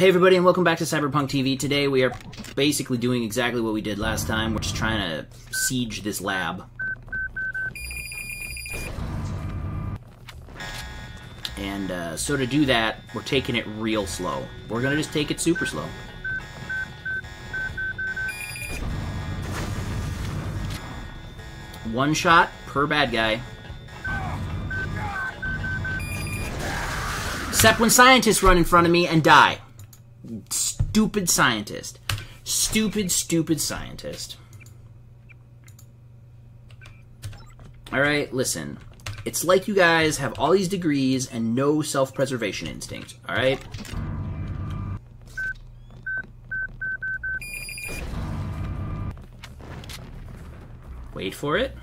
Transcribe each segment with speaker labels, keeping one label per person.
Speaker 1: Hey everybody and welcome back to Cyberpunk TV. Today we are basically doing exactly what we did last time. We're just trying to siege this lab. And uh, so to do that, we're taking it real slow. We're gonna just take it super slow. One shot per bad guy. Except when scientists run in front of me and die. Stupid scientist. Stupid, stupid scientist. Alright, listen. It's like you guys have all these degrees and no self-preservation instinct, alright? Wait for it.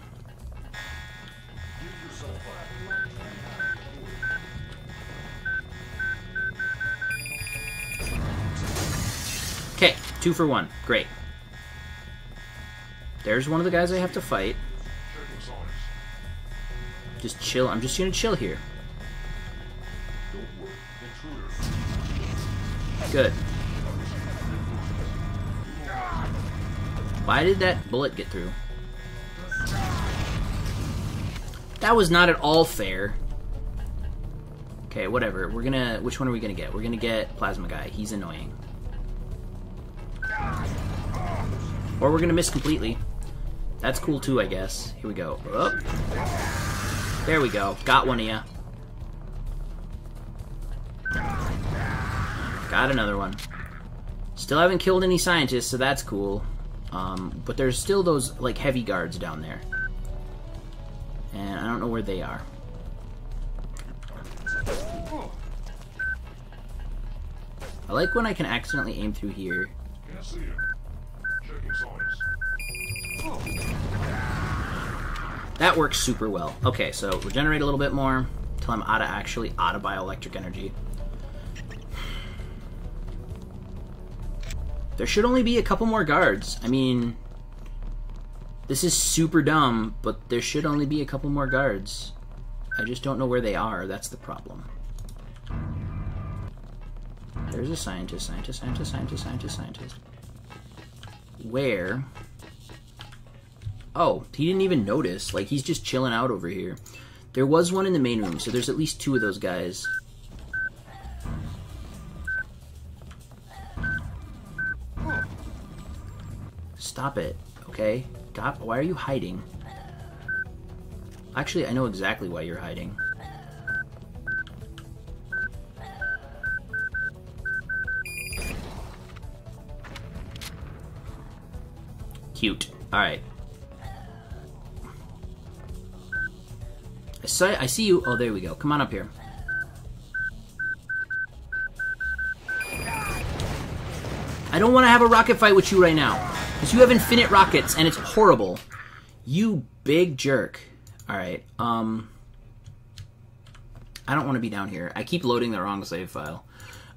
Speaker 1: Okay, two for one. Great. There's one of the guys I have to fight. Just chill. I'm just gonna chill here. Good. Why did that bullet get through? That was not at all fair. Okay, whatever. We're gonna... Which one are we gonna get? We're gonna get Plasma Guy. He's annoying. Or we're gonna miss completely. That's cool too, I guess. Here we go. Oh. There we go. Got one of ya. Got another one. Still haven't killed any scientists, so that's cool. Um, but there's still those, like, heavy guards down there. And I don't know where they are. I like when I can accidentally aim through here. That works super well. Okay, so regenerate a little bit more until I'm out of actually out of bioelectric energy. There should only be a couple more guards. I mean, this is super dumb, but there should only be a couple more guards. I just don't know where they are. That's the problem. There's a scientist, scientist, scientist, scientist, scientist, scientist. Where? Oh, he didn't even notice. Like, he's just chilling out over here. There was one in the main room, so there's at least two of those guys. Stop it, okay? Why are you hiding? Actually, I know exactly why you're hiding. Cute. Alright. I see, I see you. Oh, there we go. Come on up here. I don't want to have a rocket fight with you right now. Because you have infinite rockets, and it's horrible. You big jerk. Alright, um... I don't want to be down here. I keep loading the wrong save file.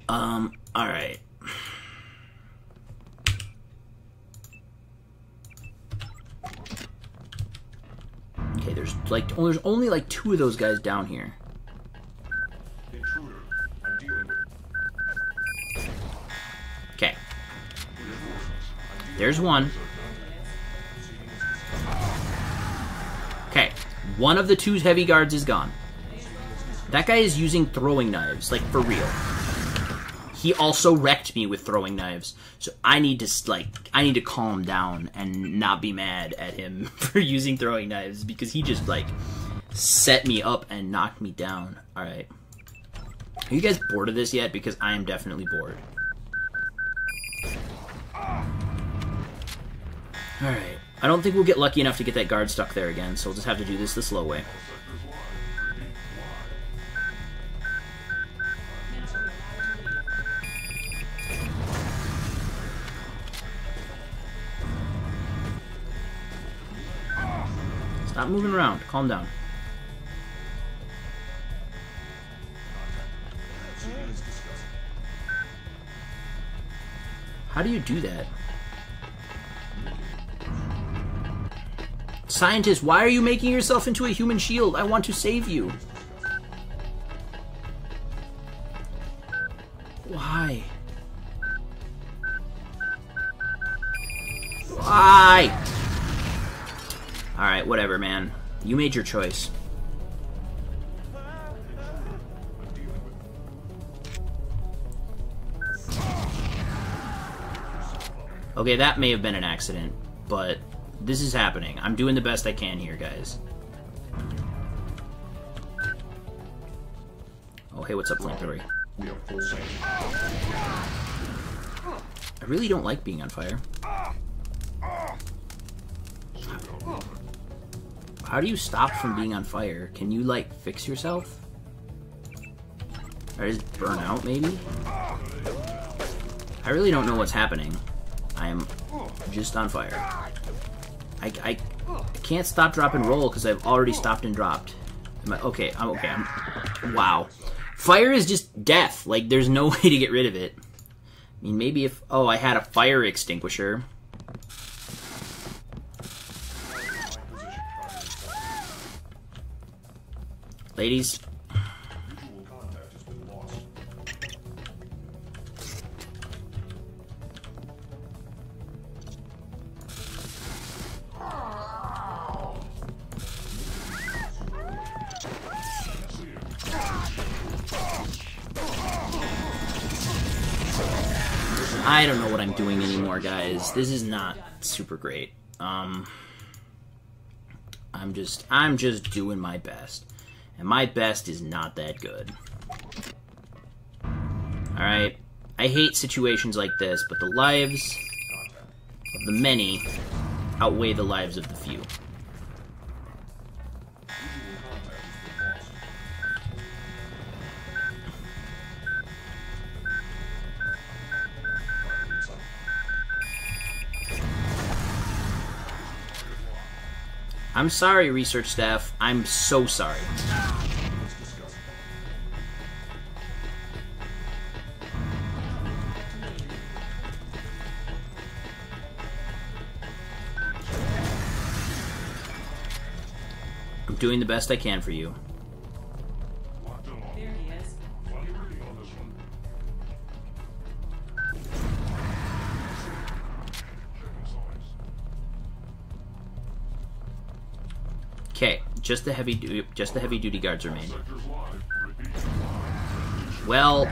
Speaker 1: Um, alright. Okay, there's like there's only like two of those guys down here. Okay. There's one. Okay. One of the two heavy guards is gone. That guy is using throwing knives, like for real. He also wrecked me with throwing knives, so I need to like I need to calm down and not be mad at him for using throwing knives because he just like set me up and knocked me down. All right, are you guys bored of this yet? Because I am definitely bored. All right, I don't think we'll get lucky enough to get that guard stuck there again, so we'll just have to do this the slow way. Stop moving around. Calm down. How do you do that? Scientist, why are you making yourself into a human shield? I want to save you. Why? Why? Alright, whatever, man. You made your choice. Okay, that may have been an accident, but this is happening. I'm doing the best I can here, guys. Oh, hey, what's up, Flamethrower? I really don't like being on fire. How do you stop from being on fire? Can you, like, fix yourself? Or just burn out, maybe? I really don't know what's happening. I am just on fire. I, I, I can't stop, drop, and roll because I've already stopped and dropped. I, okay, I'm okay. I'm, wow. Fire is just death. Like, there's no way to get rid of it. I mean, maybe if... Oh, I had a fire extinguisher. Ladies. I don't know what I'm doing anymore, guys. This is not super great. Um, I'm just, I'm just doing my best, and my best is not that good. All right, I hate situations like this, but the lives of the many outweigh the lives of the few. I'm sorry, research staff. I'm so sorry. I'm doing the best I can for you. Just the heavy, just the heavy duty guards remain. Well,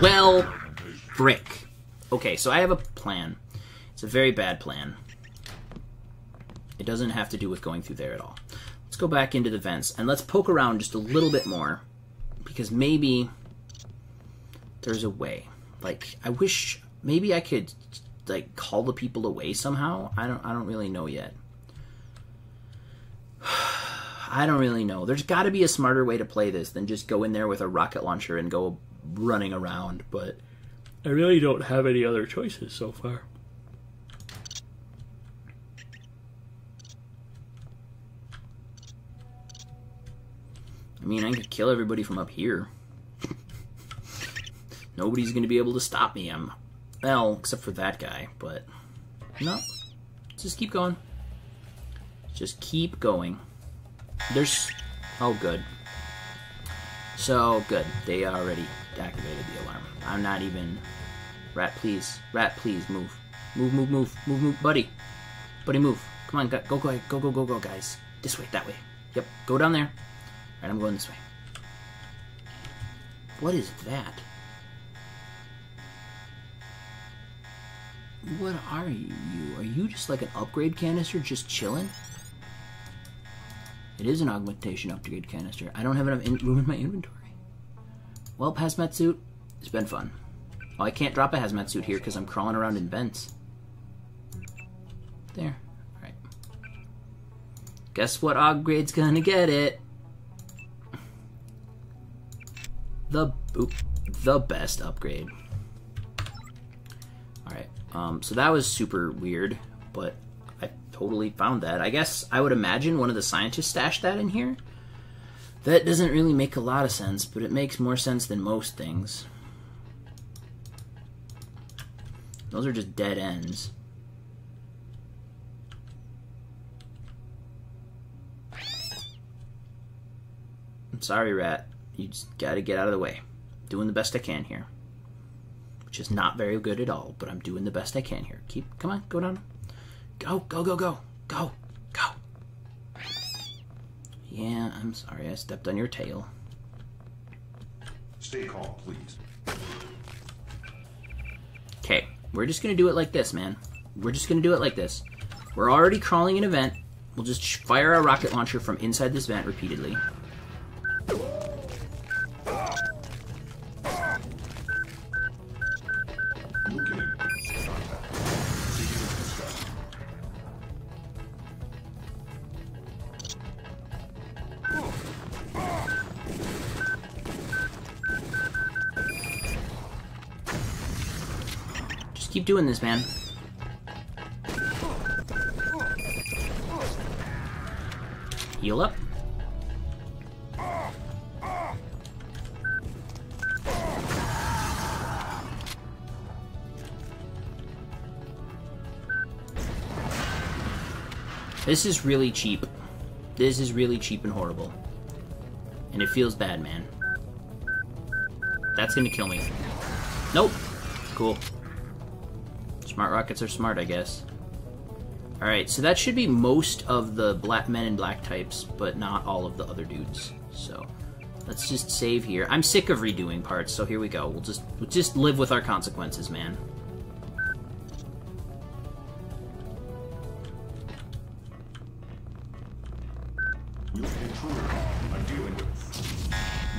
Speaker 1: well, frick. Okay, so I have a plan. It's a very bad plan. It doesn't have to do with going through there at all. Let's go back into the vents and let's poke around just a little bit more because maybe there's a way. Like I wish maybe I could like call the people away somehow. I don't I don't really know yet. I don't really know. There's got to be a smarter way to play this than just go in there with a rocket launcher and go running around, but I really don't have any other choices so far. I mean, I could kill everybody from up here. Nobody's going to be able to stop me. I'm well, except for that guy, but no. Just keep going. Just keep going. There's oh good. So good. They already activated the alarm. I'm not even Rat please. Rat please move. Move move move move move buddy. Buddy move. Come on, go go go go go go go guys. This way, that way. Yep, go down there. Alright, I'm going this way. What is that? What are you? You are you just like an upgrade canister just chilling? It is an augmentation upgrade canister. I don't have enough in- room in my inventory. Well, hazmat suit, it's been fun. Oh, I can't drop a hazmat suit here because I'm crawling around in vents. There. Alright. Guess what upgrade's gonna get it? The oop, the best upgrade. Alright. Um, so that was super weird, but totally found that. I guess I would imagine one of the scientists stashed that in here. That doesn't really make a lot of sense, but it makes more sense than most things. Those are just dead ends. I'm sorry, Rat. You just gotta get out of the way. Doing the best I can here. Which is not very good at all, but I'm doing the best I can here. Keep, come on, go down. Go, go, go, go, go, go. Yeah, I'm sorry, I stepped on your tail.
Speaker 2: Stay calm, please.
Speaker 1: Okay, we're just gonna do it like this, man. We're just gonna do it like this. We're already crawling an event. We'll just fire our rocket launcher from inside this vent repeatedly. Keep doing this, man. Heal up. This is really cheap. This is really cheap and horrible. And it feels bad, man. That's gonna kill me. Nope. Cool. Smart rockets are smart, I guess. Alright, so that should be most of the black men and black types, but not all of the other dudes. So let's just save here. I'm sick of redoing parts, so here we go. We'll just we'll just live with our consequences, man.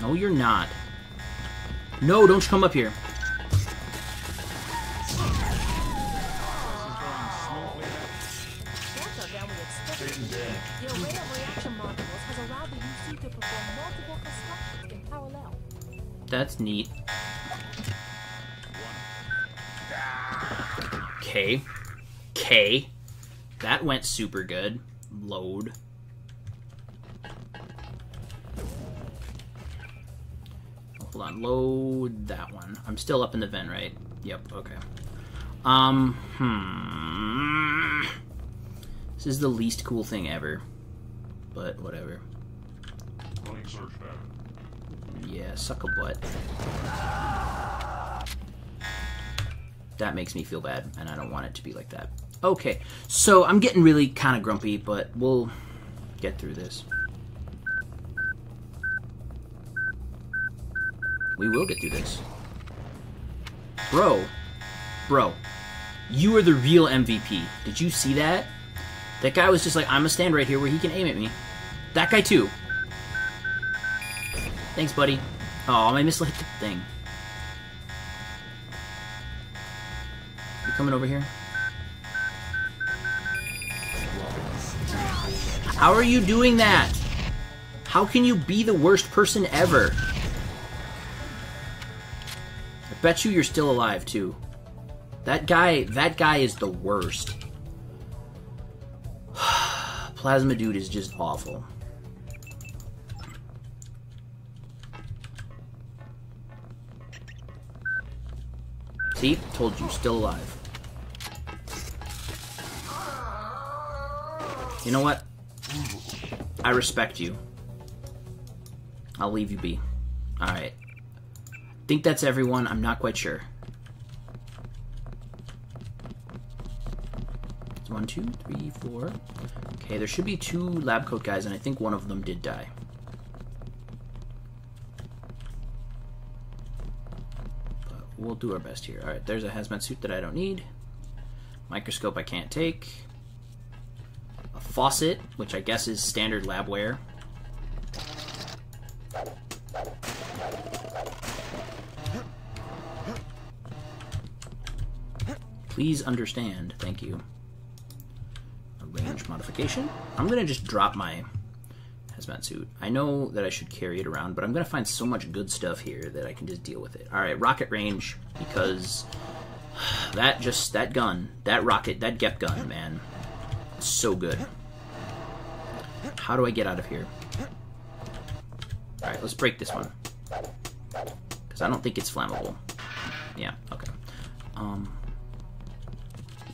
Speaker 1: No, you're not. No, don't you come up here. That's neat. Okay. Okay. That went super good. Load. Hold on. Load that one. I'm still up in the vent, right? Yep, okay. Um, hmm. This is the least cool thing ever. But whatever.
Speaker 2: Running search pattern.
Speaker 1: Yeah, suck a butt. That makes me feel bad, and I don't want it to be like that. Okay, so I'm getting really kind of grumpy, but we'll get through this. We will get through this. Bro, bro, you are the real MVP. Did you see that? That guy was just like, I'm gonna stand right here where he can aim at me. That guy too. Thanks, buddy. Oh, my missile hit the thing. You coming over here? How are you doing that? How can you be the worst person ever? I bet you you're still alive too. That guy, that guy is the worst. Plasma dude is just awful. See? Told you, still alive. You know what? I respect you. I'll leave you be. Alright. think that's everyone. I'm not quite sure. It's one, two, three, four. Okay, there should be two lab coat guys, and I think one of them did die. We'll do our best here. Alright, there's a hazmat suit that I don't need. Microscope I can't take. A faucet, which I guess is standard labware. Please understand. Thank you. A range modification. I'm gonna just drop my hazmat suit. I know that I should carry it around, but I'm gonna find so much good stuff here that I can just deal with it. All right, rocket range because that just that gun, that rocket, that GEP gun, man, so good. How do I get out of here? All right, let's break this one because I don't think it's flammable. Yeah, okay. Um,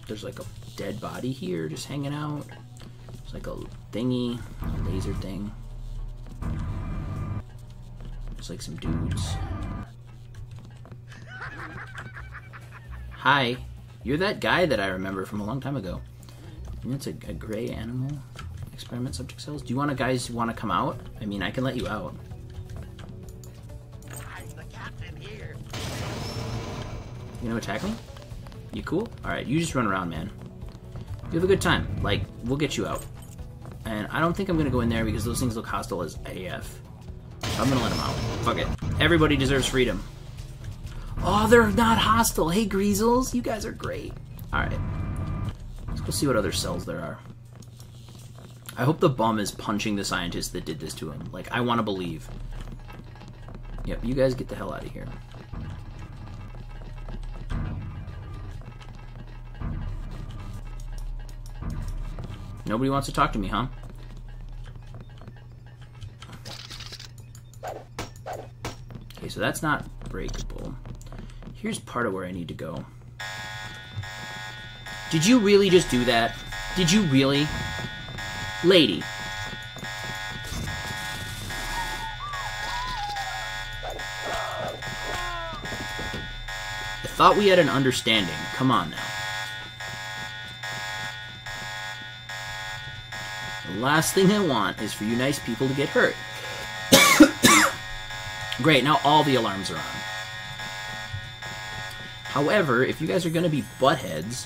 Speaker 1: there's like a dead body here just hanging out. There's like a thingy, a laser thing. There's like some dudes. Hi, you're that guy that I remember from a long time ago. And it's a, a gray animal experiment subject cells. Do you want to guys want to come out? I mean, I can let you out.
Speaker 3: I'm the captain here.
Speaker 1: You gonna attack me? You cool? Alright, you just run around, man. You have a good time. Like, we'll get you out. And I don't think I'm gonna go in there because those things look hostile as AF. I'm gonna let them out. Fuck it. Everybody deserves freedom. Oh, they're not hostile. Hey, Greasels, you guys are great. Alright. Let's go see what other cells there are. I hope the bum is punching the scientist that did this to him. Like, I want to believe. Yep, you guys get the hell out of here. Nobody wants to talk to me, huh? Okay, so that's not breakable. Here's part of where I need to go. Did you really just do that? Did you really? Lady. I thought we had an understanding. Come on now. Last thing I want is for you nice people to get hurt. Great, now all the alarms are on. However, if you guys are going to be buttheads,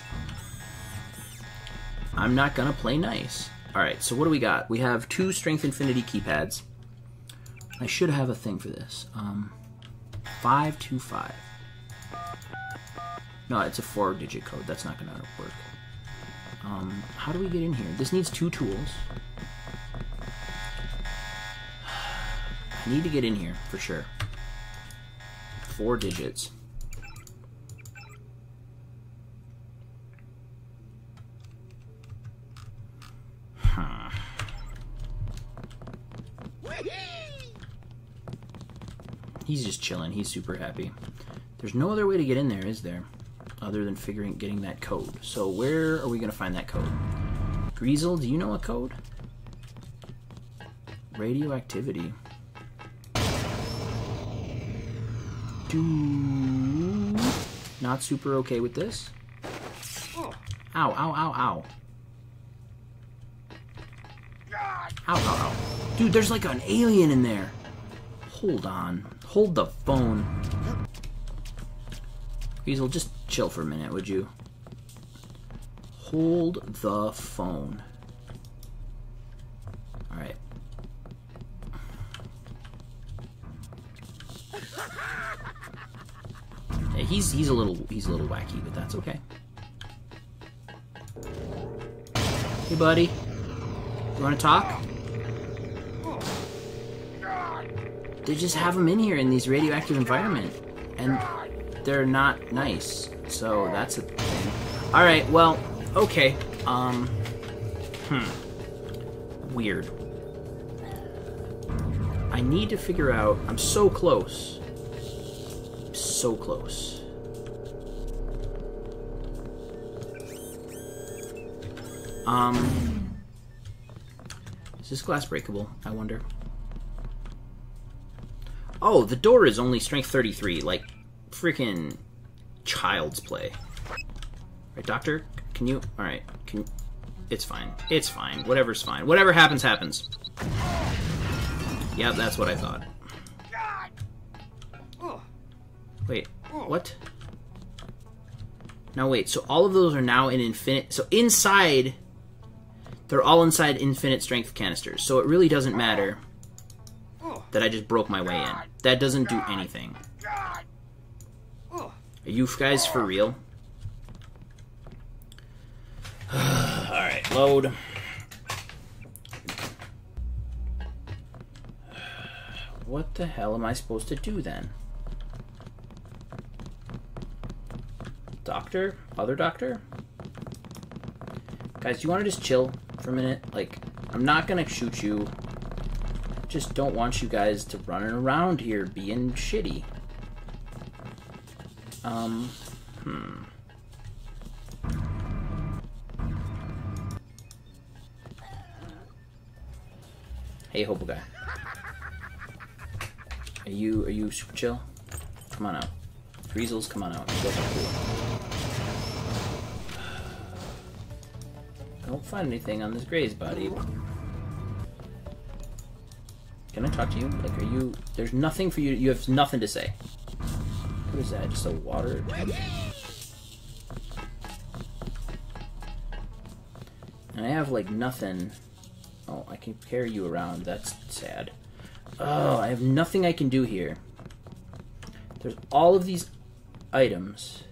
Speaker 1: I'm not going to play nice. Alright, so what do we got? We have two Strength Infinity keypads. I should have a thing for this. Um, 525. No, it's a four digit code. That's not going to work. Um, how do we get in here? This needs two tools. I need to get in here for sure. Four digits. Huh. He's just chilling. He's super happy. There's no other way to get in there, is there? Other than figuring getting that code. So where are we gonna find that code? Greasel, do you know a code? Radioactivity. Do not super okay with this. Oh. Ow, ow, ow, ow. Ow, ow, ow. Dude, there's like an alien in there. Hold on. Hold the phone. Weasel, just chill for a minute, would you? Hold the phone. Alright. Yeah, he's he's a little he's a little wacky, but that's okay. Hey buddy. You wanna talk? They just have them in here in these radioactive environment. And they're not nice. So that's a thing. Alright, well, okay. Um Hmm. Weird. I need to figure out I'm so close. So close. Um Is this glass breakable, I wonder? Oh, the door is only strength 33, like freaking child's play. Right, doctor? Can you Alright, can it's fine. It's fine. Whatever's fine. Whatever happens happens. Yeah, that's what I thought. Wait, what? Now wait, so all of those are now in infinite so inside they're all inside infinite strength canisters. So it really doesn't matter that I just broke my way in. That doesn't do anything. Are you guys for real? Alright, load. What the hell am I supposed to do then? Doctor? Other doctor? Guys, do you want to just chill for a minute? Like, I'm not gonna shoot you. Just don't want you guys to running around here being shitty. Um, hmm. Hey, Hobo guy. Are you are you super chill? Come on out. Greasels, come on out. Nope. don't find anything on this Gray's body. Can I talk to you? Like, are you... There's nothing for you... You have nothing to say. What is that? Just a water... And I have, like, nothing... Oh, I can carry you around. That's sad. Oh, I have nothing I can do here. There's all of these items.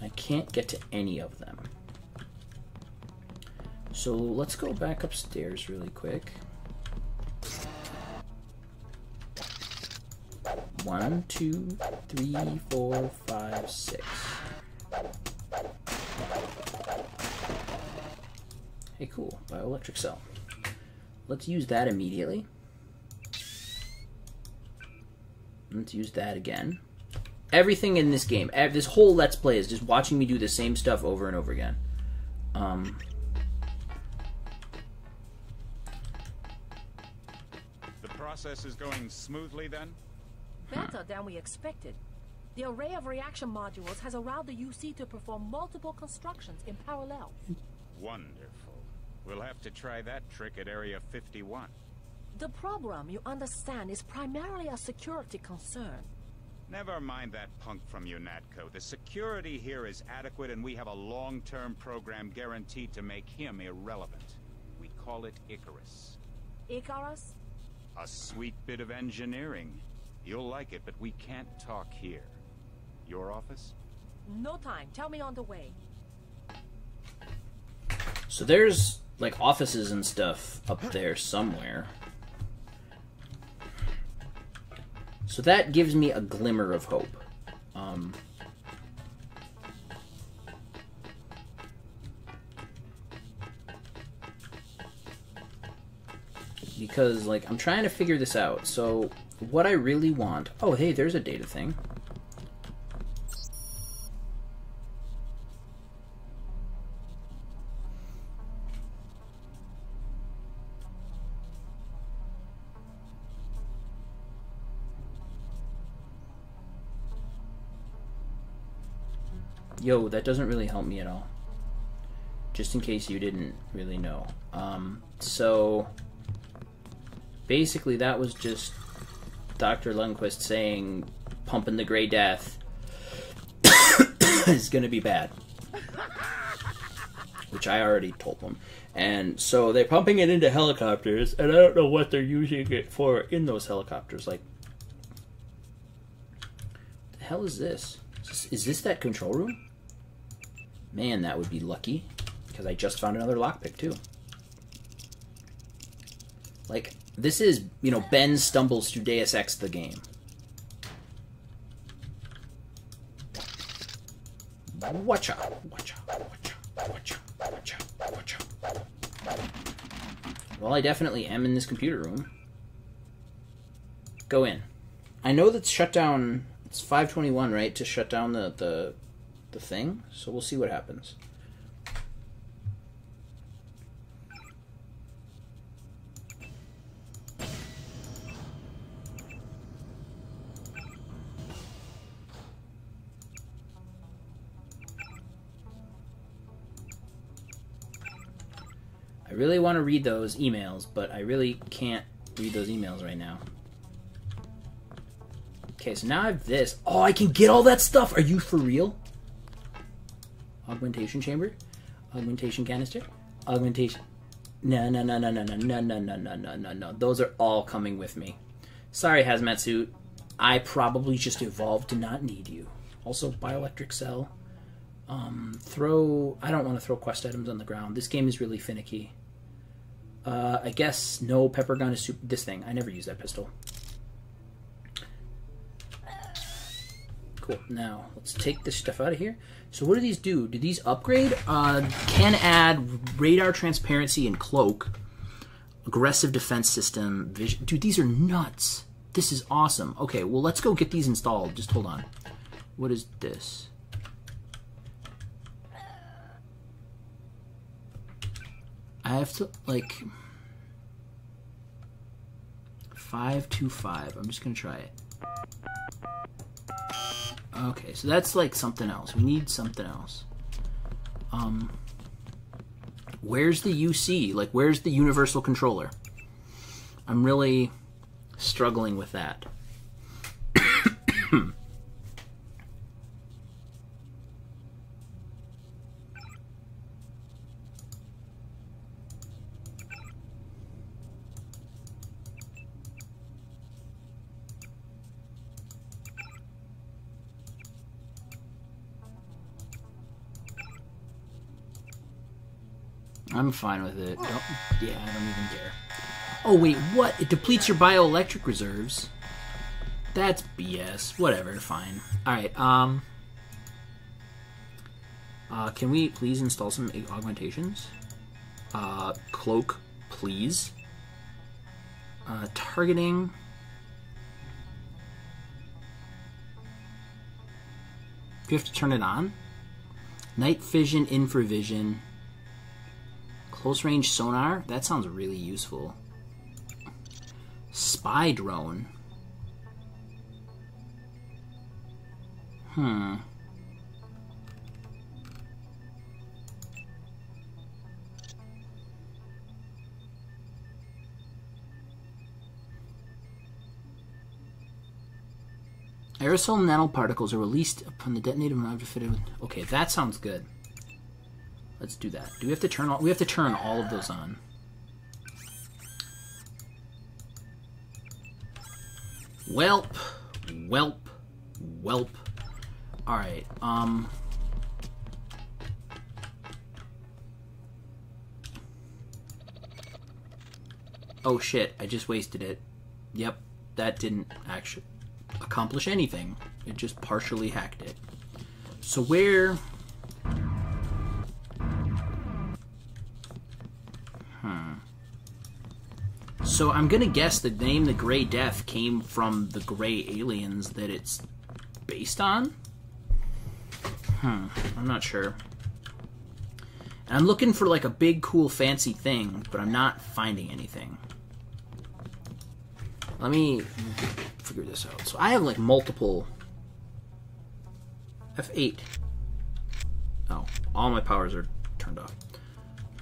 Speaker 1: I can't get to any of them. So let's go back upstairs really quick. One, two, three, four, five, six. Hey, cool. Bioelectric cell. Let's use that immediately. Let's use that again. Everything in this game, this whole Let's Play is just watching me do the same stuff over and over again. Um,
Speaker 2: The process is going smoothly then?
Speaker 4: Better than we expected. The array of reaction modules has allowed the UC to perform multiple constructions in parallel.
Speaker 2: Wonderful. We'll have to try that trick at Area 51.
Speaker 4: The problem, you understand, is primarily a security concern.
Speaker 2: Never mind that punk from UNATCO. The security here is adequate and we have a long-term program guaranteed to make him irrelevant. We call it Icarus.
Speaker 4: Icarus?
Speaker 2: A sweet bit of engineering. You'll like it, but we can't talk here. Your office?
Speaker 4: No time. Tell me on the way.
Speaker 1: so there's like offices and stuff up there somewhere. So that gives me a glimmer of hope. Um, because like I'm trying to figure this out. So what I really want. Oh, hey, there's a data thing. Yo, that doesn't really help me at all. Just in case you didn't really know. Um, so basically, that was just Dr. Lundquist saying pumping the gray death is going to be bad. Which I already told them. And so they're pumping it into helicopters, and I don't know what they're using it for in those helicopters. Like, the hell is this? Is this, is this that control room? Man, that would be lucky. Because I just found another lockpick, too. Like, this is, you know, Ben stumbles through Deus Ex the game. Watcha, watcha, watcha, watcha, watcha, watcha. Well, I definitely am in this computer room. Go in. I know that's shut down. It's 521, right, to shut down the, the, the thing? So we'll see what happens. Really want to read those emails, but I really can't read those emails right now. Okay, so now I have this. Oh, I can get all that stuff. Are you for real? Augmentation chamber, augmentation canister, augmentation. No, no, no, no, no, no, no, no, no, no, no, no, no. Those are all coming with me. Sorry, hazmat suit. I probably just evolved to not need you. Also, bioelectric cell. Um, throw. I don't want to throw quest items on the ground. This game is really finicky. Uh, I guess no pepper gun is super. This thing. I never use that pistol. Cool. Now let's take this stuff out of here. So what do these do? Do these upgrade? Uh, can add radar transparency and cloak, aggressive defense system, vision. Dude, these are nuts. This is awesome. Okay, well let's go get these installed. Just hold on. What is this? I have to like five two five. I'm just gonna try it. Okay, so that's like something else. We need something else. Um, Where's the UC? Like, where's the universal controller? I'm really struggling with that. I'm fine with it. Don't, yeah, I don't even care. Oh wait, what? It depletes your bioelectric reserves. That's BS. Whatever, fine. Alright, um... Uh, can we please install some augmentations? Uh, cloak, please. Uh, targeting... You have to turn it on? Night vision, infravision... Close range sonar? That sounds really useful. Spy drone. Hmm. Aerosol nanoparticles are released upon the detonator of an object fitted with. Okay, that sounds good. Let's do that. Do we have to turn all? We have to turn all of those on. Welp, welp, welp. All right. Um. Oh shit! I just wasted it. Yep, that didn't actually accomplish anything. It just partially hacked it. So where? So I'm gonna guess the name the Gray Death came from the Gray aliens that it's based on. Hmm, I'm not sure. And I'm looking for like a big, cool, fancy thing, but I'm not finding anything. Let me figure this out. So I have like multiple F8. Oh, all my powers are turned off.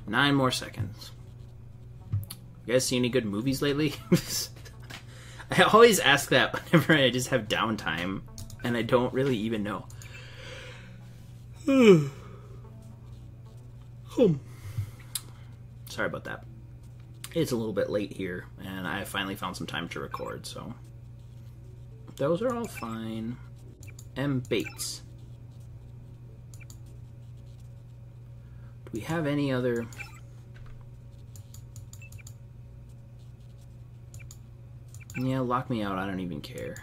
Speaker 1: Nine more seconds. You guys see any good movies lately? I always ask that whenever I just have downtime and I don't really even know. Sorry about that. It's a little bit late here, and I finally found some time to record, so. Those are all fine. M. Bates. Do we have any other. Yeah, lock me out. I don't even care.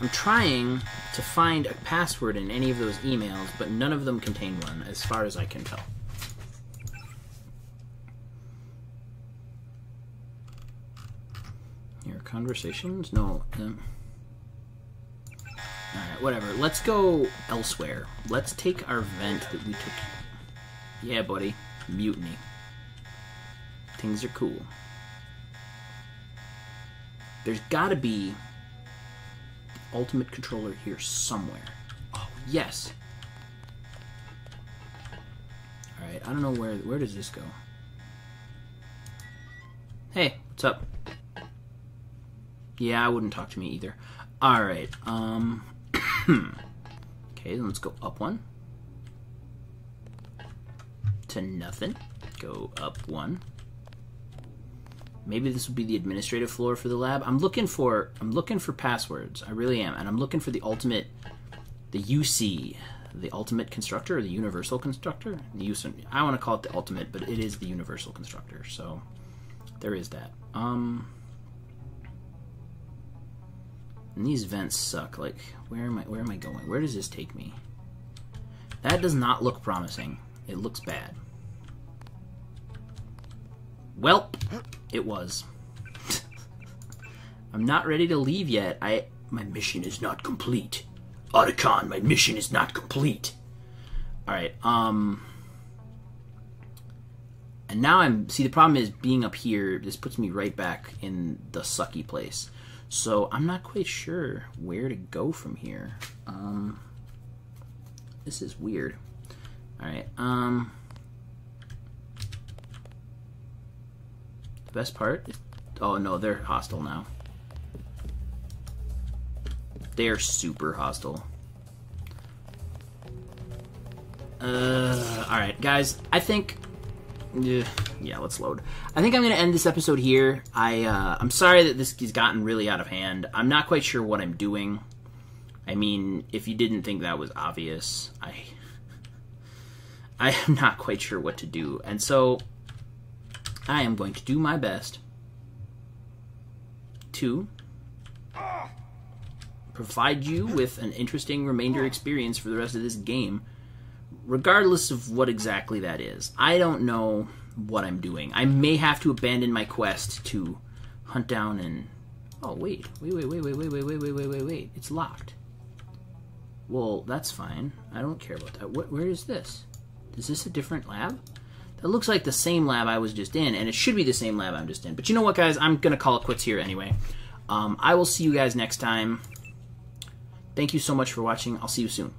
Speaker 1: I'm trying to find a password in any of those emails, but none of them contain one, as far as I can tell. Your conversations? No. Um, Alright, whatever. Let's go elsewhere. Let's take our vent that we took. Yeah, buddy. Mutiny. Things are cool. There's got to be ultimate controller here somewhere. Oh, yes. Alright, I don't know where... Where does this go? Hey, what's up? Yeah, I wouldn't talk to me either. Alright, um... okay, then let's go up one. To nothing. Go up one. Maybe this would be the administrative floor for the lab. I'm looking for I'm looking for passwords. I really am, and I'm looking for the ultimate, the UC, the ultimate constructor or the universal constructor. The UC, I want to call it the ultimate, but it is the universal constructor. So there is that. Um, and these vents suck. Like, where am I? Where am I going? Where does this take me? That does not look promising. It looks bad. Welp, it was. I'm not ready to leave yet. I my mission is not complete. Otacon, my mission is not complete. Alright, um and now I'm see the problem is being up here, this puts me right back in the sucky place. So I'm not quite sure where to go from here. Um this is weird. Alright, um The best part? Oh no, they're hostile now. They're super hostile. Uh, alright, guys, I think... Yeah, yeah, let's load. I think I'm going to end this episode here. I, uh, I'm sorry that this has gotten really out of hand. I'm not quite sure what I'm doing. I mean, if you didn't think that was obvious, I... I am not quite sure what to do. And so, I am going to do my best to provide you with an interesting remainder experience for the rest of this game, regardless of what exactly that is. I don't know what I'm doing. I may have to abandon my quest to hunt down and. Oh wait, wait, wait, wait, wait, wait, wait, wait, wait, wait, wait, wait. It's locked. Well, that's fine. I don't care about that. Wh- where is this? Is this a different lab? That looks like the same lab I was just in, and it should be the same lab I'm just in. But you know what, guys? I'm gonna call it quits here anyway. Um, I will see you guys next time. Thank you so much for watching. I'll see you soon.